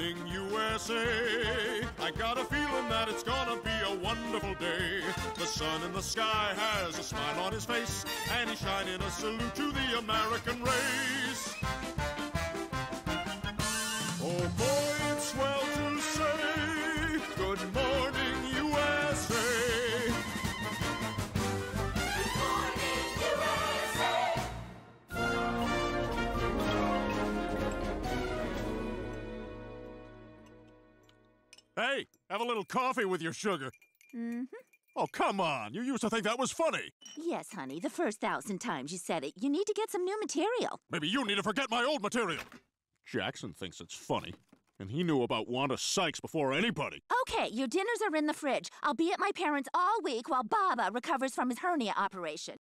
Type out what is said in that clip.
USA. I got a feeling that it's gonna be a wonderful day. The sun in the sky has a smile on his face, and he's shining a salute to the American race. Oh boy, Hey, have a little coffee with your sugar. Mm-hmm. Oh, come on. You used to think that was funny. Yes, honey, the first thousand times you said it. You need to get some new material. Maybe you need to forget my old material. Jackson thinks it's funny, and he knew about Wanda Sykes before anybody. Okay, your dinners are in the fridge. I'll be at my parents' all week while Baba recovers from his hernia operation.